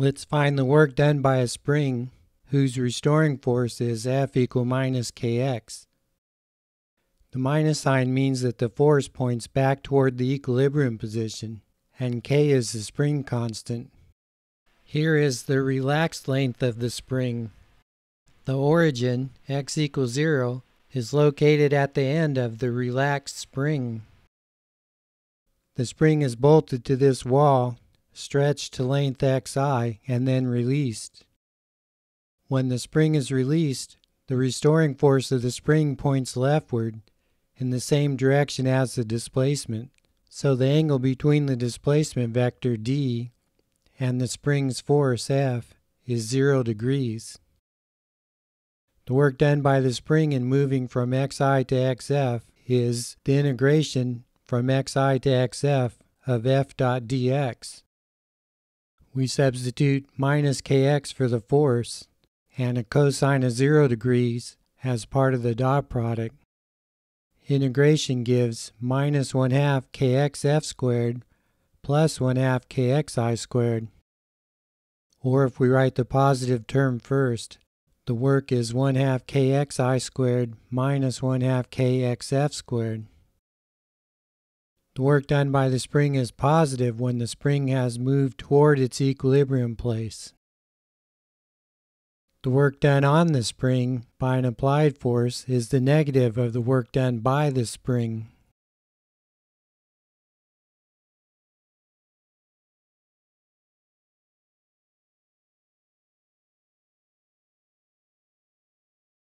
Let's find the work done by a spring whose restoring force is F equal minus kx. The minus sign means that the force points back toward the equilibrium position, and k is the spring constant. Here is the relaxed length of the spring. The origin, x equals 0, is located at the end of the relaxed spring. The spring is bolted to this wall, stretched to length xi, and then released. When the spring is released, the restoring force of the spring points leftward in the same direction as the displacement, so the angle between the displacement vector d and the spring's force F is 0 degrees. The work done by the spring in moving from xi to xf is the integration from xi to xf of f dot dx. We substitute minus kx for the force and a cosine of 0 degrees as part of the dot product. Integration gives minus 1 half kxf squared plus 1 half kxi squared. Or if we write the positive term first, the work is 1 half kxi squared minus 1 half kxf squared. The work done by the spring is positive when the spring has moved toward its equilibrium place. The work done on the spring by an applied force is the negative of the work done by the spring.